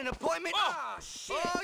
an appointment? Oh, shit. Oh,